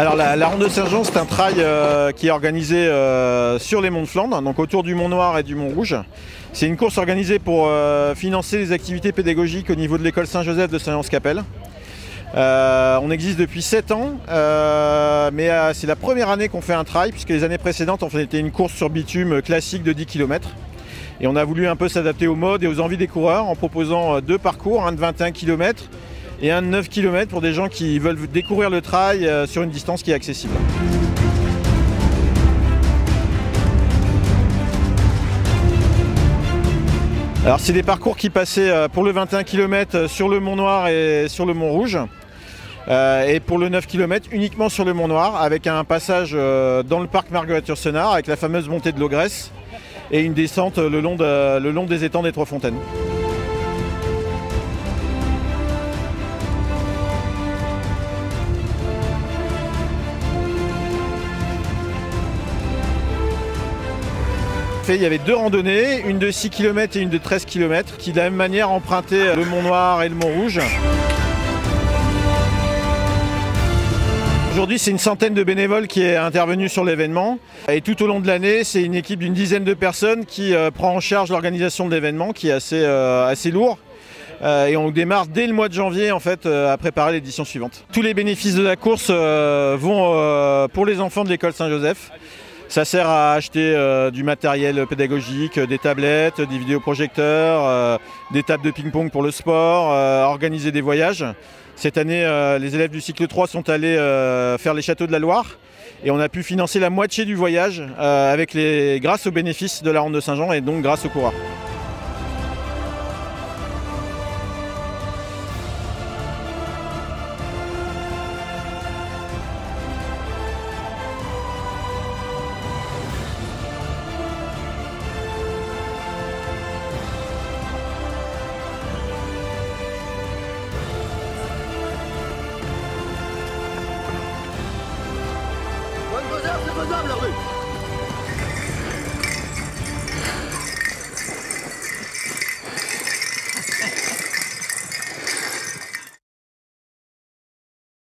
Alors la, Ronde de Saint-Jean, c'est un trail euh, qui est organisé euh, sur les monts de Flandre, donc autour du Mont Noir et du Mont Rouge. C'est une course organisée pour euh, financer les activités pédagogiques au niveau de l'école Saint-Joseph de Saint-Jean-Capelle. on existe depuis 7 ans, mais c'est la première année qu'on fait un trail, puisque les années précédentes, on faisait une course sur bitume classique de 10 km. Et on a voulu un peu s'adapter aux modes et aux envies des coureurs en proposant deux parcours, un de 21 km et un de 9 km pour des gens qui veulent découvrir le trail euh, sur une distance qui est accessible. Alors c'est des parcours qui passaient euh, pour le 21 km sur le Mont Noir et sur le Mont Rouge. Euh, et pour le 9 km uniquement sur le Mont Noir avec un passage euh, dans le parc Marguerite Yourcenar avec la fameuse montée de l'Ogresse et une descente le long, de- le long des étangs des Trois Fontaines. Il y avait deux randonnées, une de 6 km et une de 13 km, qui de la même manière empruntaient le Mont Noir et le Mont Rouge. Aujourd'hui, c'est une centaine de bénévoles qui est intervenu sur l'événement. Et tout au long de l'année, c'est une équipe d'une dizaine de personnes qui euh, prend en charge l'organisation de l'événement, qui est assez, euh, assez lourd. Euh, et on démarre dès le mois de janvier en fait euh, à préparer l'édition suivante. Tous les bénéfices de la course euh, vont euh, pour les enfants de l'école Saint-Joseph. Ça sert à acheter euh, du matériel pédagogique, euh, des tablettes, des vidéoprojecteurs, euh, des tables de ping-pong pour le sport, organiser des voyages. Cette année, les élèves du cycle 3 sont allés faire les châteaux de la Loire et on a pu financer la moitié du voyage avec les, grâce aux bénéfices de la Ronde de Saint-Jean et donc grâce aux coureurs. faisable, oui